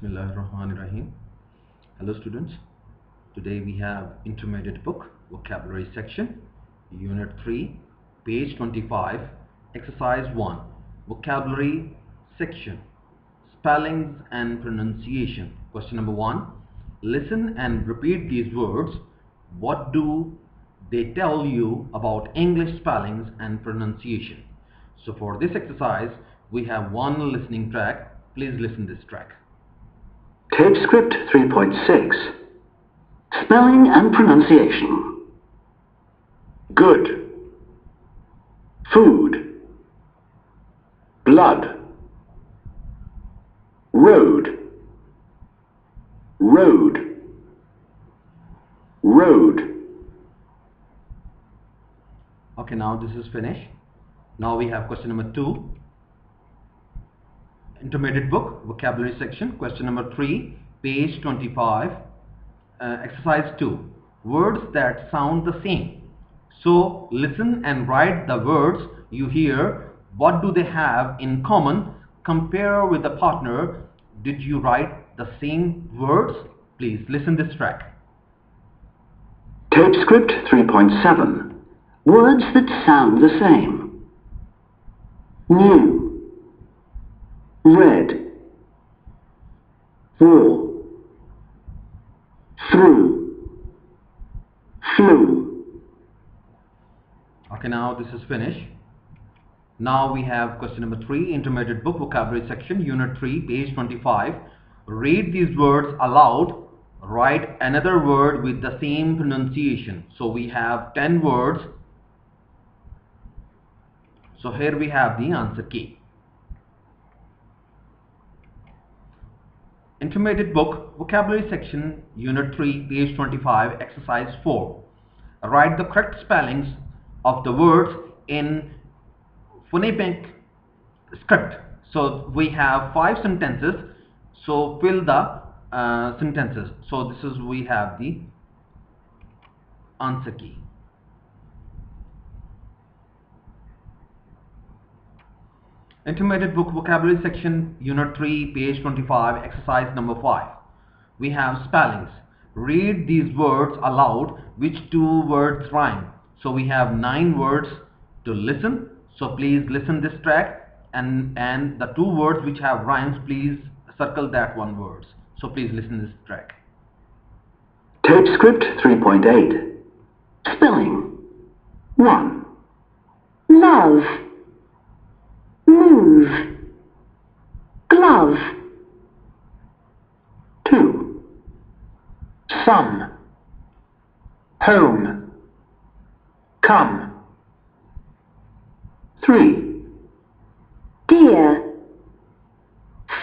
Bismillahirrahmanirrahim. Hello students. Today we have intermediate book vocabulary section unit 3 page 25 exercise 1 vocabulary section spellings and pronunciation. Question number 1 listen and repeat these words. What do they tell you about English spellings and pronunciation? So for this exercise we have one listening track. Please listen this track Tape script 3.6 Spelling and pronunciation. Good. Food. Blood. Road. Road. Road. Okay, now this is finished. Now we have question number two. Intermediate book, vocabulary section. Question number three, page 25. Uh, exercise 2. Words that sound the same. So listen and write the words you hear. What do they have in common? Compare with the partner. Did you write the same words? Please listen this track. Tape script 3.7 Words that sound the same. New. Red. Wool. Through. Flew. Okay, now this is finished. Now we have question number 3, intermediate book vocabulary section, unit 3, page 25. Read these words aloud. Write another word with the same pronunciation. So we have 10 words. So here we have the answer key. Intermediate book vocabulary section, unit 3, page 25, exercise 4. Write the correct spellings of the words in phonemic script. So we have five sentences. So fill the uh, sentences. So this is we have the answer key. Intermediate book vocabulary section unit 3 page 25 exercise number 5. We have spellings. Read these words aloud which two words rhyme. So we have nine words to listen. So please listen this track and and the two words which have rhymes please circle that one words. So please listen this track. Tape script 3.8 Spelling 1. love, move, glove, 2. Sun. Home. Come. 3. dear,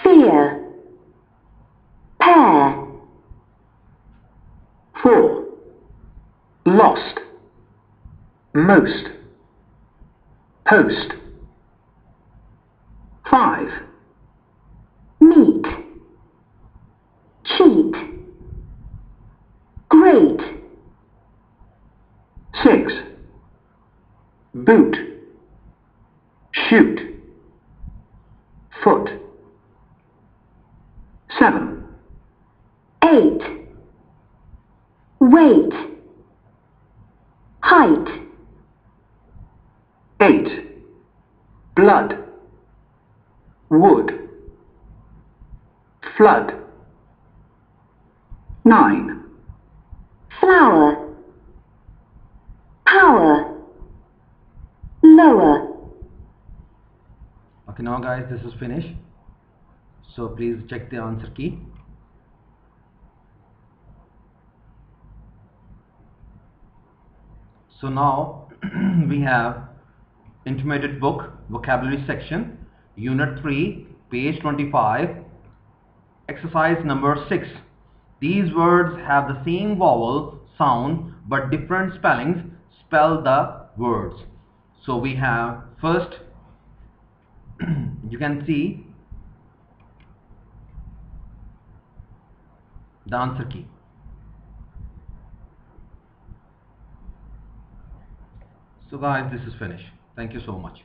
fear, Pair. 4. Lost. Most. Post. 5. meet, cheat, great, 6. Boot. Shoot. Foot. 7. eight, wait, height, 8. Blood. Wood. Flood. 9. flower, power, lower, Okay now guys this is finished. So please check the answer key. So now we have intermediate book vocabulary section unit 3 page 25 exercise number 6 these words have the same vowel sound but different spellings spell the words. So we have first you can see the answer key. So guys this is finished. Thank you so much